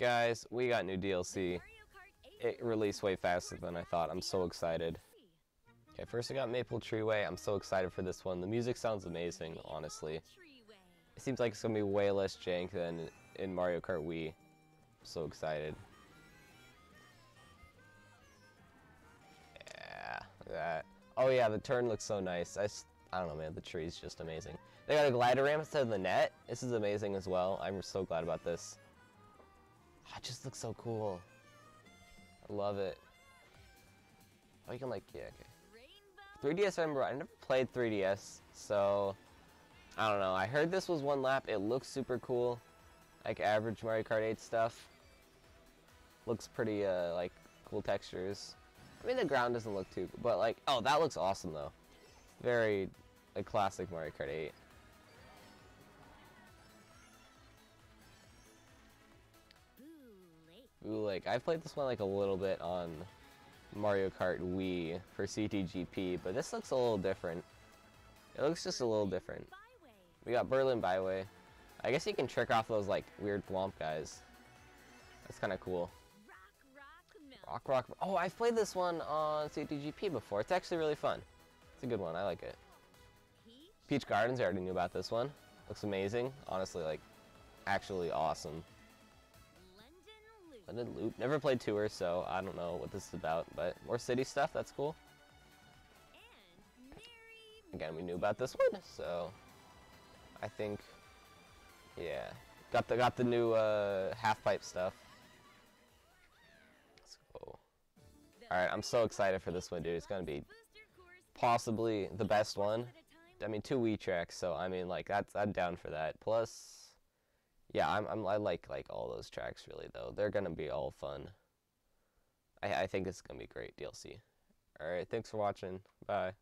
Guys, we got new DLC. It released way faster than I thought. I'm so excited. Okay, first I got Maple Treeway. I'm so excited for this one. The music sounds amazing, honestly. It seems like it's going to be way less jank than in Mario Kart Wii. I'm so excited. Yeah, that. Oh yeah, the turn looks so nice. I, I don't know, man. The tree's just amazing. They got a glider ramp instead of the net. This is amazing as well. I'm so glad about this. Oh, it just looks so cool. I love it. Oh, you can like, yeah, okay. 3DS, I remember, I never played 3DS, so I don't know. I heard this was one lap. It looks super cool, like average Mario Kart 8 stuff. Looks pretty, uh, like, cool textures. I mean, the ground doesn't look too, but like, oh, that looks awesome though. Very, like, classic Mario Kart 8. Ooh, like, I've played this one like a little bit on Mario Kart Wii for CTGP, but this looks a little different. It looks just a little different. We got Berlin Byway. I guess you can trick off those like weird Thwomp guys. That's kind of cool. Rock Rock. Oh, I've played this one on CTGP before. It's actually really fun. It's a good one. I like it. Peach Gardens. I already knew about this one. Looks amazing. Honestly, like, actually awesome. London Loop. Never played Tour, so I don't know what this is about. But more city stuff. That's cool. Again, we knew about this one, so I think, yeah, got the got the new uh, half pipe stuff. Let's go. All right, I'm so excited for this one, dude. It's gonna be possibly the best one. I mean, two Wii tracks, so I mean, like that's I'm down for that. Plus, yeah, I'm, I'm I like like all those tracks really though. They're gonna be all fun. I I think it's gonna be great DLC. All right, thanks for watching. Bye.